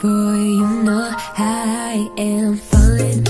Boy, you know I am fine.